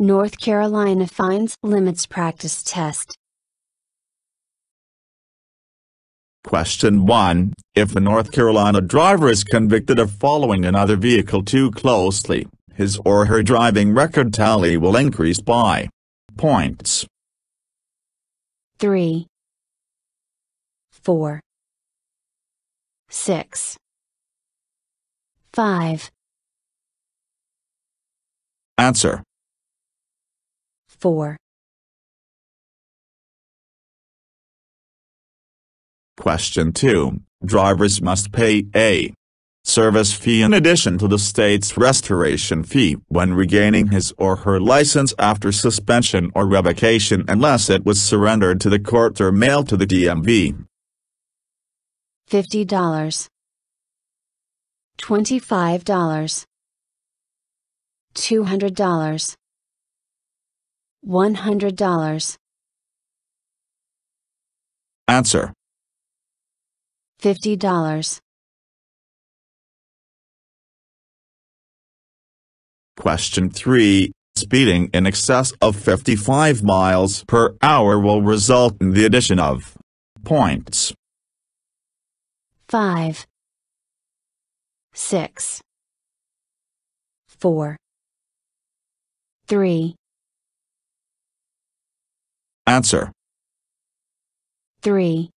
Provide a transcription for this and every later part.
North Carolina Fines Limits Practice Test. Question 1. If a North Carolina driver is convicted of following another vehicle too closely, his or her driving record tally will increase by points. 3 4 6 5 Answer. 4 Question 2. Drivers must pay a service fee in addition to the state's restoration fee when regaining his or her license after suspension or revocation unless it was surrendered to the court or mailed to the DMV. $50 $25 $200 $100 Answer. $50 Question 3. Speeding in excess of 55 miles per hour will result in the addition of points. 5 6 4 3 Answer. 3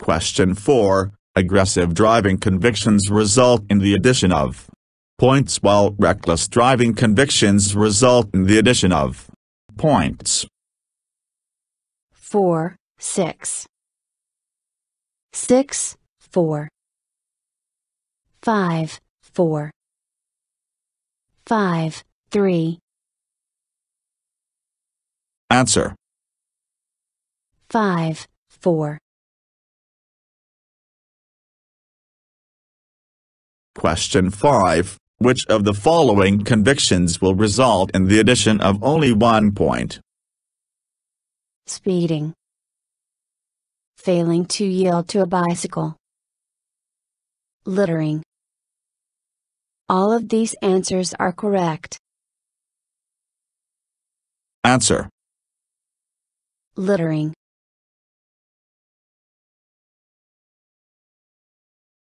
Question 4. Aggressive driving convictions result in the addition of points while reckless driving convictions result in the addition of points. 4 6 6 4 5 4 5 3 Answer. 5 4 Question 5. Which of the following convictions will result in the addition of only one point? Speeding. Failing to yield to a bicycle. Littering. All of these answers are correct. Answer. Littering.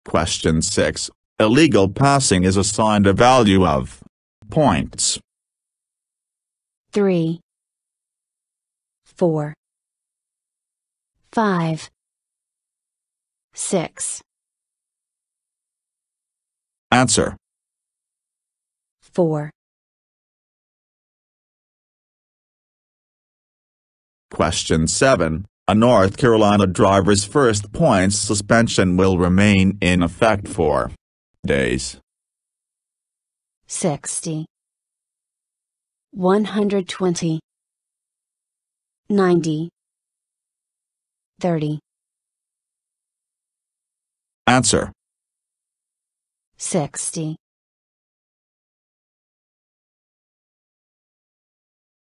Question 6. Illegal passing is assigned a value of points. 3 4 5 6 Answer. 4 Question 7. A North Carolina driver's first points suspension will remain in effect for days. 60 120 90 30 Answer. 60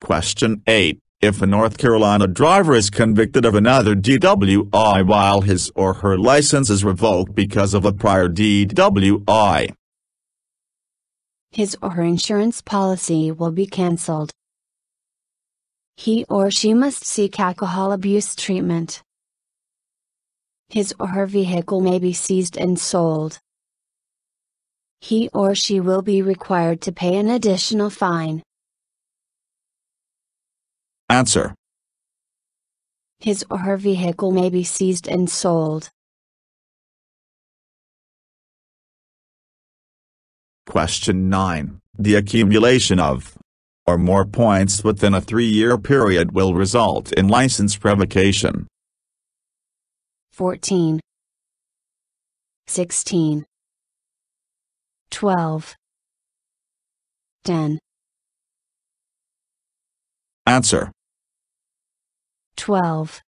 Question 8. If a North Carolina driver is convicted of another DWI while his or her license is revoked because of a prior DWI, his or her insurance policy will be cancelled. He or she must seek alcohol abuse treatment. His or her vehicle may be seized and sold. He or she will be required to pay an additional fine. Answer. His or her vehicle may be seized and sold. Question 9. The accumulation of or more points within a three-year period will result in license revocation. 14 16 12 10 Answer. 12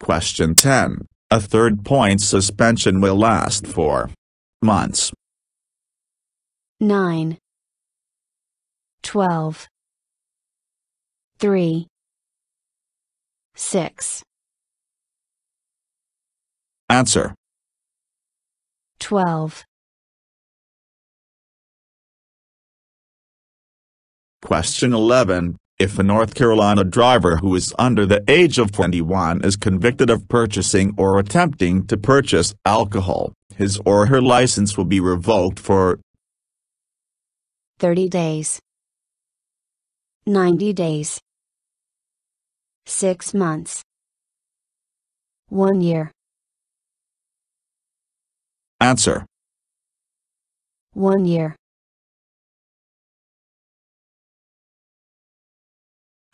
Question 10. A third point suspension will last for months. 9 12 3 6 Answer. 12. Question 11. If a North Carolina driver who is under the age of 21 is convicted of purchasing or attempting to purchase alcohol, his or her license will be revoked for 30 days, 90 days, 6 months, 1 year. Answer. 1 year.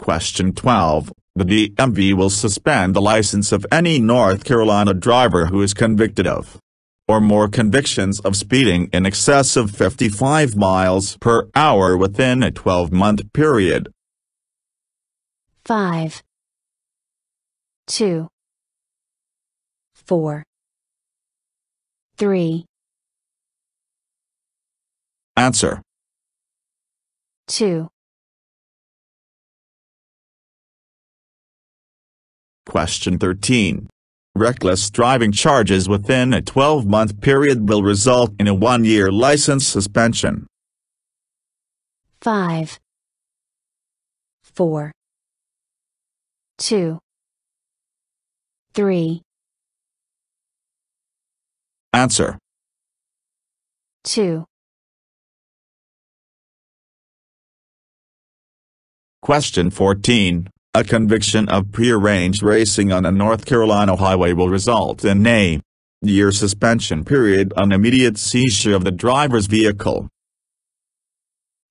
Question 12. The DMV will suspend the license of any North Carolina driver who is convicted of or more convictions of speeding in excess of 55 miles per hour within a 12-month period. 5 2 4 3 Answer. 2 Question 13. Reckless driving charges within a 12-month period will result in a one-year license suspension. 5 4 2 3 Answer. 2 Question 14. A conviction of prearranged racing on a North Carolina highway will result in a year suspension period on immediate seizure of the driver's vehicle.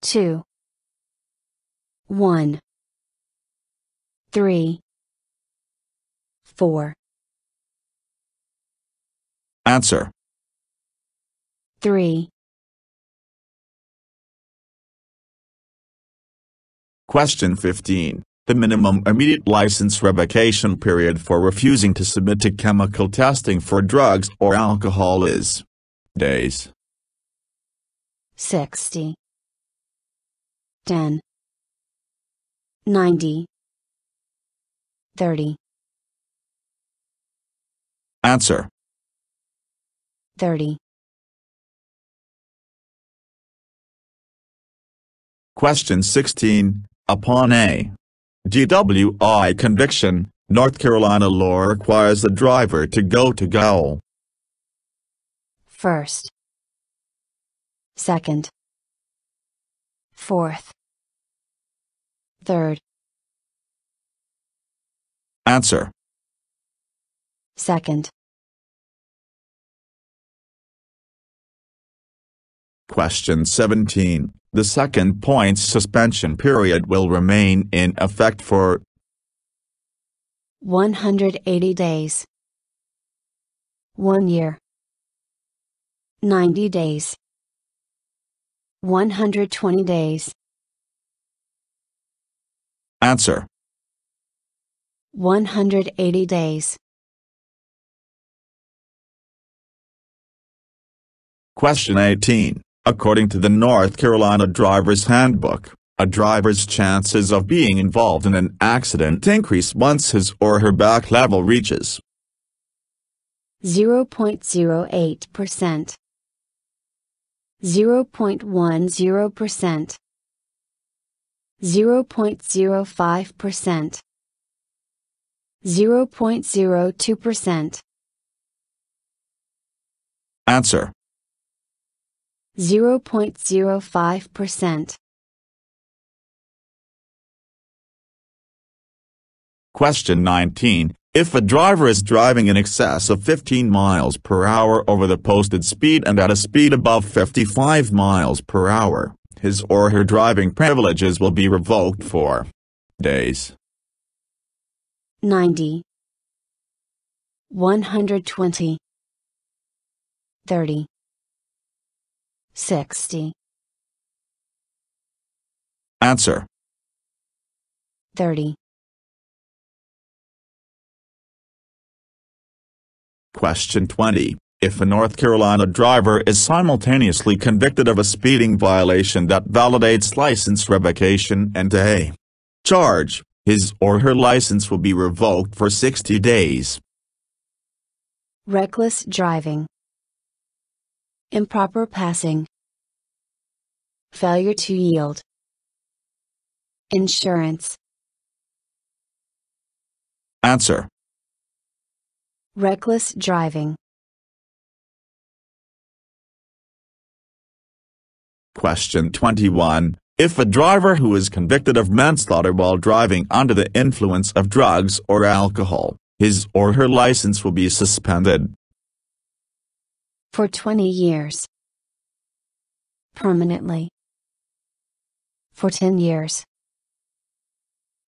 2 1 3 4 Answer. 3 Question 15. The minimum immediate license revocation period for refusing to submit to chemical testing for drugs or alcohol is days. 60 10 90 30 Answer. 30 Question 16. Upon a DWI conviction, North Carolina law requires the driver to go to gaol. First Second Fourth Third Answer. Second Question 17. The second points suspension period will remain in effect for 180 days 1 year 90 days 120 days Answer. 180 days Question 18. According to the North Carolina Driver's Handbook, a driver's chances of being involved in an accident increase once his or her BAC level reaches 0.08%, 0.10%, 0.05%, 0.02%, Answer. 0.05%. Question 19. If a driver is driving in excess of 15 miles per hour over the posted speed and at a speed above 55 miles per hour, his or her driving privileges will be revoked for days. 90 120 30 60 Answer. 30 Question 20. If a North Carolina driver is simultaneously convicted of a speeding violation that validates license revocation and a charge, his or her license will be revoked for 60 days. Reckless driving Improper passing. Failure to yield. Insurance. Answer. Reckless driving. Question 21. If a driver who is convicted of manslaughter while driving under the influence of drugs or alcohol, his or her license will be suspended. For 20 years. Permanently. For 10 years.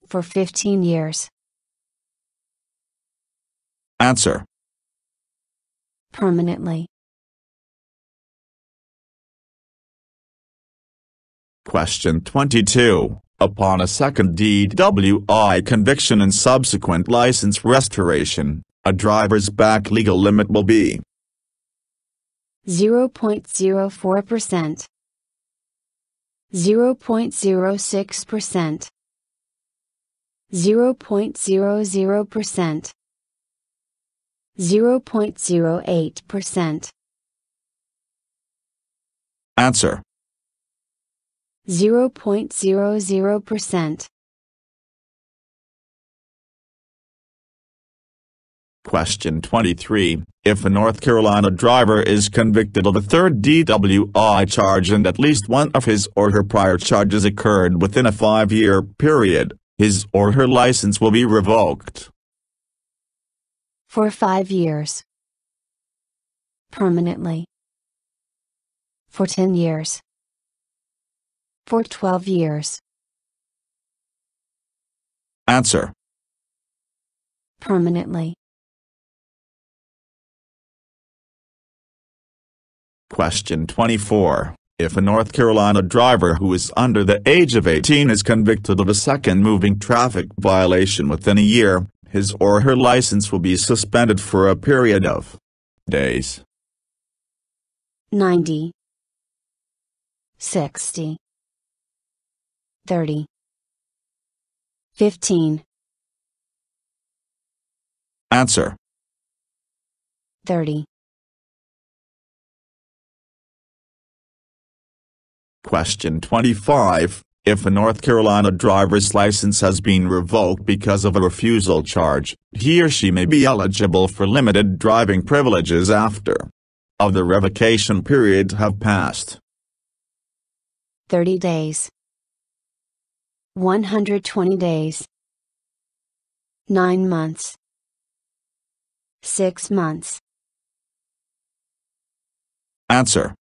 For 15 years. Answer. Permanently. Question 22. Upon a second DWI conviction and subsequent license restoration, a driver's BAC legal limit will be 0.04%, 0.06%, 0.00%, 0.08%. Answer. 0.00%. Question 23. If a North Carolina driver is convicted of a third DWI charge and at least one of his or her prior charges occurred within a five-year period, his or her license will be revoked. For five years. Permanently. For 10 years. For 12 years. Answer. Permanently. Question 24. If a North Carolina driver who is under the age of 18 is convicted of a second moving traffic violation within a year, his or her license will be suspended for a period of days. 90 60 30 15 Answer. 30 Question 25. If a North Carolina driver's license has been revoked because of a refusal charge, he or she may be eligible for limited driving privileges after of the revocation period have passed. 30 days 120 days 9 months 6 months Answer.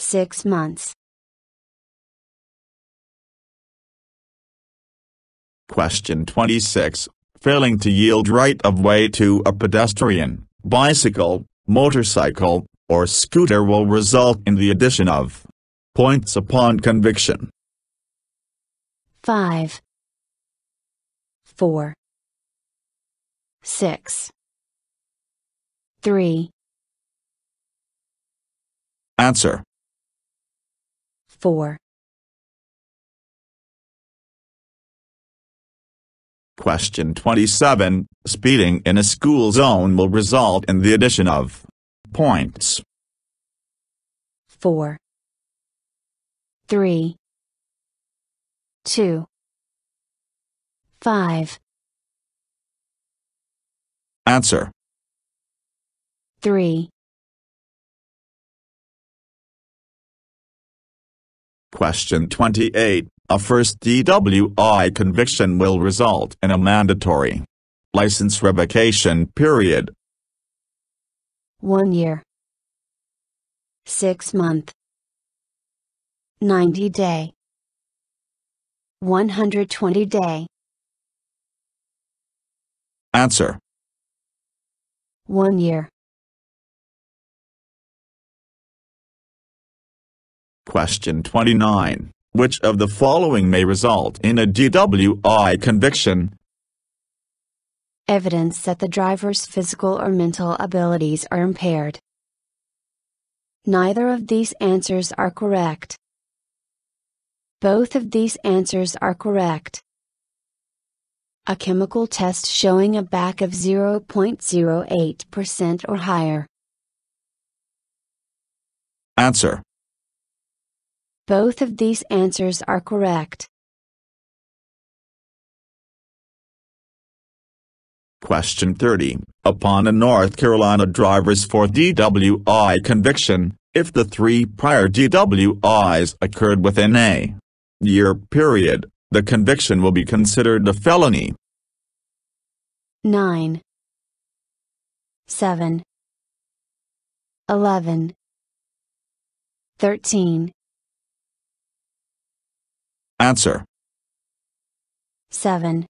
6 months Question 26. Failing to yield right of way to a pedestrian, bicycle, motorcycle, or scooter will result in the addition of points upon conviction. 5 4 6 3 Answer. 4 Question 27. Speeding in a school zone will result in the addition of points. 4 3 2 5 Answer. 3 Question 28. A first DWI conviction will result in a mandatory license revocation period. 1 year 6 month 90 day 120 day Answer. 1 year Question 29. Which of the following may result in a DWI conviction? evidence that the driver's physical or mental abilities are impaired. Neither of these answers are correct. Both of these answers are correct. A chemical test showing a BAC of 0.08% or higher. Answer. Both of these answers are correct. Question 30. Upon a North Carolina driver's 4 DWI conviction, if the three prior DWIs occurred within a year period, the conviction will be considered a felony. 9 7 11 13 Answer. 7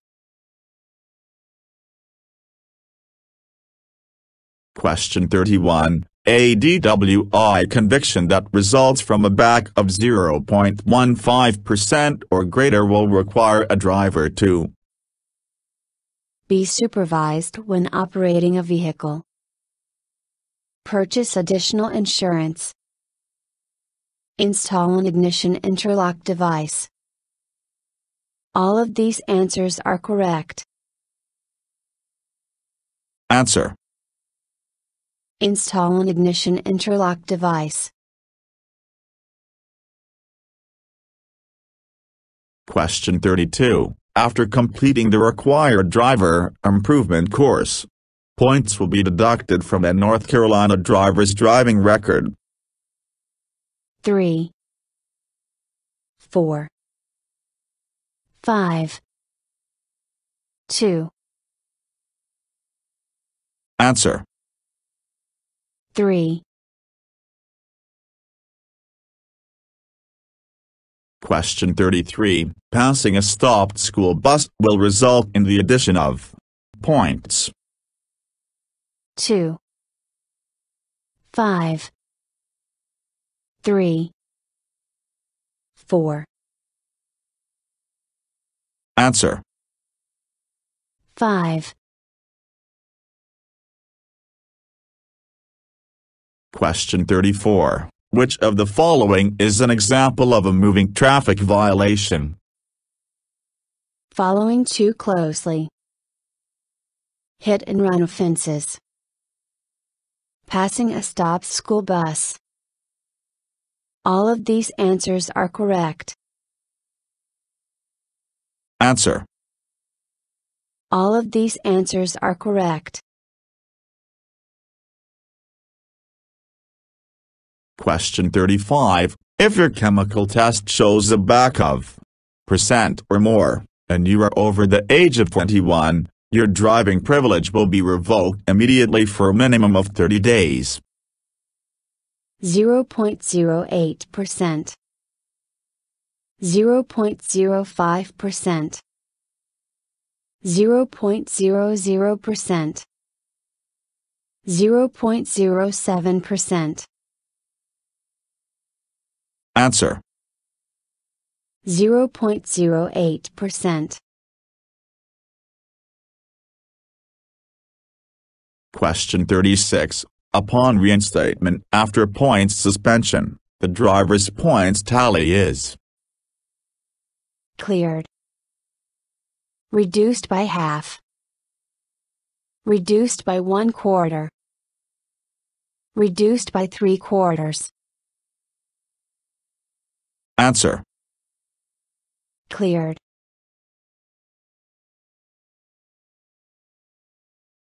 Question 31. A DWI conviction that results from a BAC of 0.15% or greater will require a driver to Be supervised when operating a vehicle. Purchase additional insurance. Install an ignition interlock device. All of these answers are correct. answer. Install an ignition interlock device. Question 32. After completing the required driver improvement course, points will be deducted from a North Carolina driver's driving record. 3 4 5 2 Answer. 3 Question 33. Passing a stopped school bus will result in the addition of points. 2 5 3 4 Answer. 5 Question 34. Which of the following is an example of a moving traffic violation? Following too closely. Hit and run offenses. Passing a stopped school bus. All of these answers are correct. Answer. All of these answers are correct. Question 35. If your chemical test shows a BAC of percent or more, and you are over the age of 21, your driving privilege will be revoked immediately for a minimum of 30 days. 0.08%. 0.05%. 0.00%. 0.07%. Answer. 0.08%. Question 36. Upon reinstatement after points suspension, the driver's points tally is Cleared. Reduced by half. Reduced by one quarter. Reduced by three quarters. Answer. Cleared.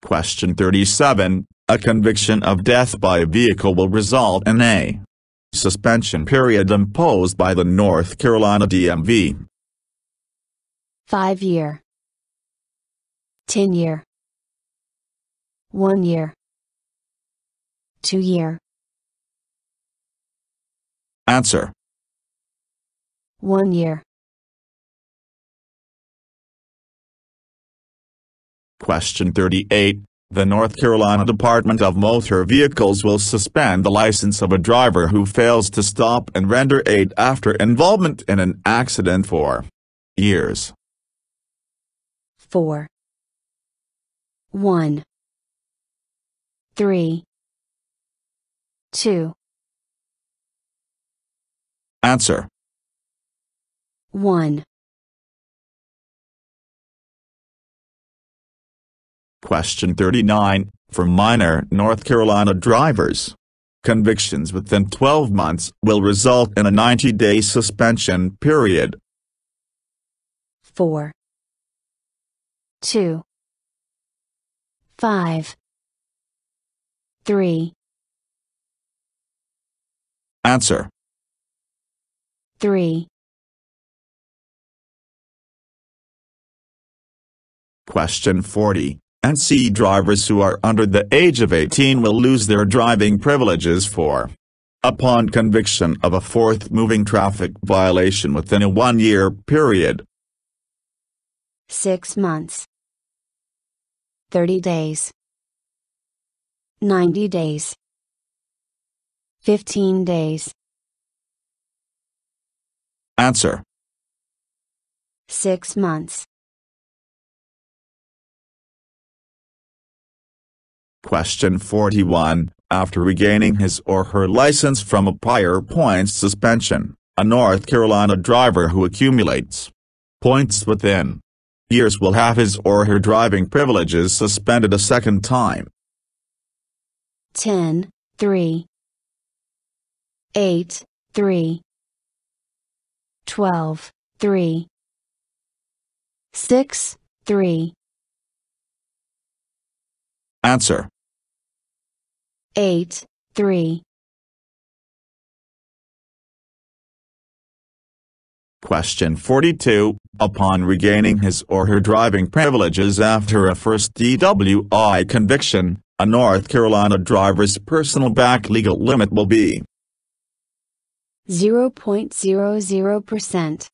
Question 37. A conviction of death by a vehicle will result in a suspension period imposed by the North Carolina DMV. 5 year. 10 year. 1 year. 2 year. Answer. 1 year. Question 38. The North Carolina Department of Motor Vehicles will suspend the license of a driver who fails to stop and render aid after involvement in an accident for years. 4 1 3 2 Answer. 1 Question 39. For minor North Carolina drivers, convictions within 12 months will result in a 90-day suspension period. 4 2 5 3 Answer 3 Question 40. NC drivers who are under the age of 18 will lose their driving privileges for upon conviction of a fourth moving traffic violation within a one-year period. 6 months 30 days. 90 days. 15 days. Answer. 6 months. Question 41. After regaining his or her license from a prior points suspension, a North Carolina driver who accumulates points within years will have his or her driving privileges suspended a second time. 10 3 8 3 12 3 6 3 Answer 8 3 Question 42. Upon regaining his or her driving privileges after a first DWI conviction, a North Carolina driver's personal BAC legal limit will be 0.00%,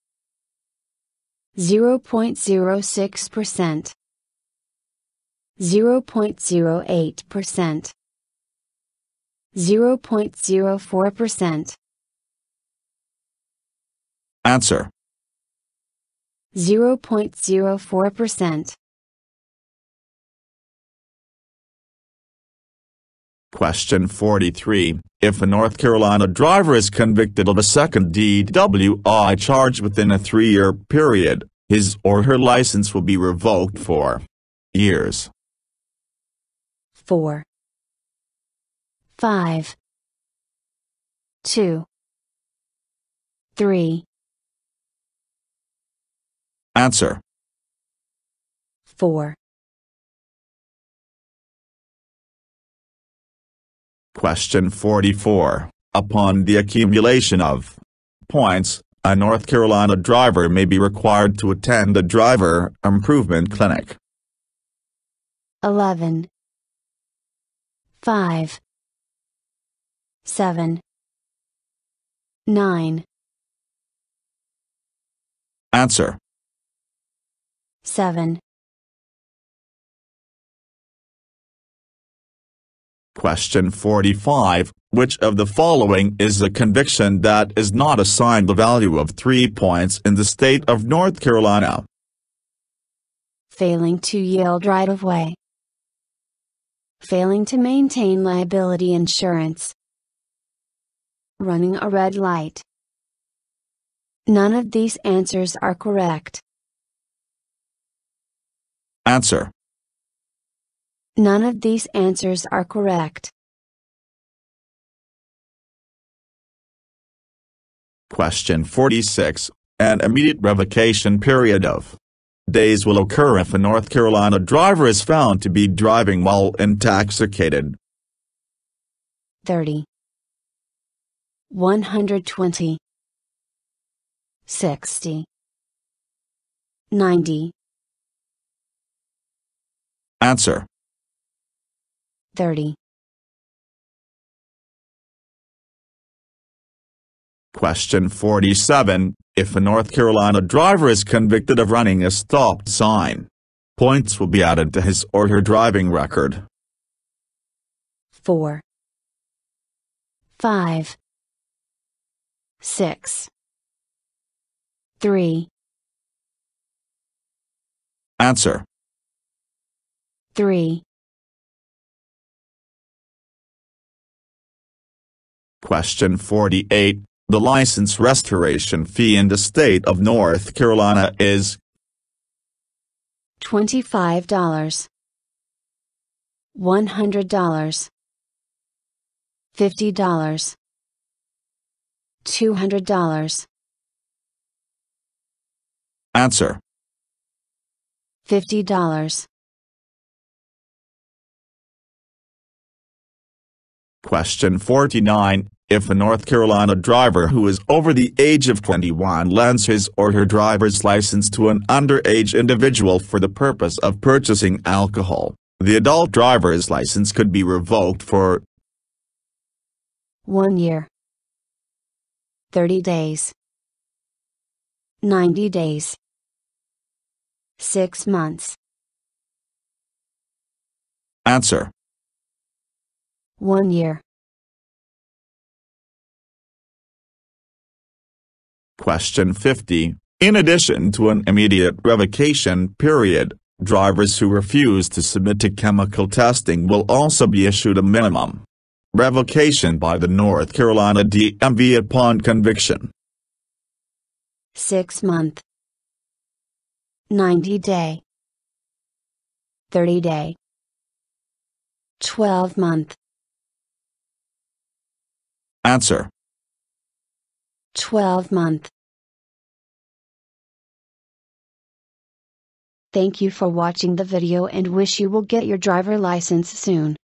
0.06%, 0.08%, 0.04%, Answer. 0.04%, Question 43. If a North Carolina driver is convicted of a second DWI charge within a three-year period, his or her license will be revoked for years. 4 5 2 3 Answer. 4 Question 44. Upon the accumulation of points, a North Carolina driver may be required to attend a driver improvement clinic. 11 5 7 9 Answer 7 Question 45. Which of the following is a conviction that is not assigned the value of three points in the state of North Carolina? Failing to yield right of way. Failing to maintain liability insurance. Running a red light. None of these answers are correct. Answer None of these answers are correct. Question 46. An immediate revocation period of days will occur if a North Carolina driver is found to be driving while intoxicated. 30 120 60 90 Answer. 30 Question 47. If a North Carolina driver is convicted of running a stop sign, points will be added to his or her driving record. 4 5 6 3 Answer 3 Question 48. The license restoration fee in the state of North Carolina is $25 $100 $50 $200 Answer. $50 Question 49. If a North Carolina driver who is over the age of 21 lends his or her driver's license to an underage individual for the purpose of purchasing alcohol, the adult driver's license could be revoked for 1 year 30 days 90 days 6 months Answer. 1 year. Question 50. In addition to an immediate revocation period, drivers who refuse to submit to chemical testing will also be issued a minimum revocation by the North Carolina DMV upon conviction. 6 month. 90 day. 30 day. 12 month Answer. 12 month Thank you for watching the video and wish you will get your driver license soon.